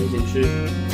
先先吃。